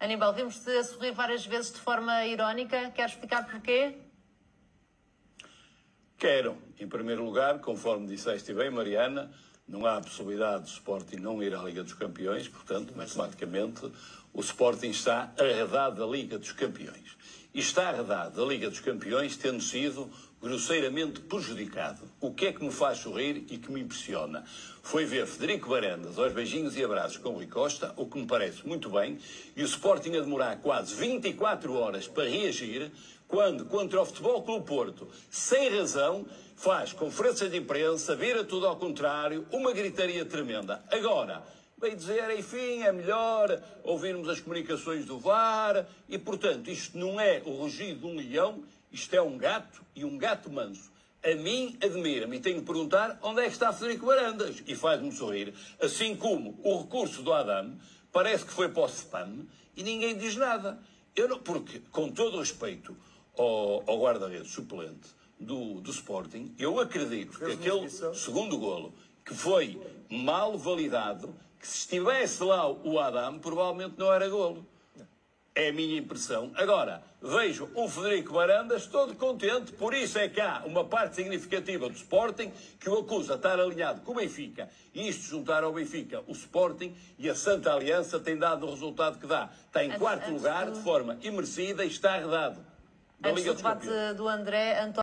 Aníbal, vimos-te a sorrir várias vezes de forma irónica. Queres explicar porquê? Quero, em primeiro lugar, conforme disseste bem, Mariana, não há possibilidade do Sporting não ir à Liga dos Campeões, portanto, matematicamente, o Sporting está arredado da Liga dos Campeões. Está arredado da Liga dos Campeões tendo sido grosseiramente prejudicado. O que é que me faz sorrir e que me impressiona? Foi ver Federico Barandas aos beijinhos e abraços com Rui Costa, o que me parece muito bem, e o Sporting a demorar quase 24 horas para reagir, quando, contra o Futebol Clube Porto, sem razão, faz conferência de imprensa, vira tudo ao contrário, uma gritaria tremenda. Agora, veio dizer, enfim, é melhor ouvirmos as comunicações do VAR, e, portanto, isto não é o rugido de um leão, isto é um gato e um gato manso. A mim admira-me e tenho que perguntar onde é que está Federico Barandas. E faz-me sorrir. Assim como o recurso do Adam parece que foi para o spam e ninguém diz nada. Eu não, porque, com todo o respeito ao, ao guarda-redes suplente do, do Sporting, eu acredito que aquele segundo golo que foi mal validado, que se estivesse lá o Adam, provavelmente não era golo. É a minha impressão. Agora, vejo um Federico Barandas todo contente, por isso é que há uma parte significativa do Sporting que o acusa de estar alinhado com o Benfica. E isto juntar ao Benfica o Sporting e a Santa Aliança tem dado o resultado que dá. Está em quarto lugar, de forma imerecida e está arredado Antes Liga do debate do André, António.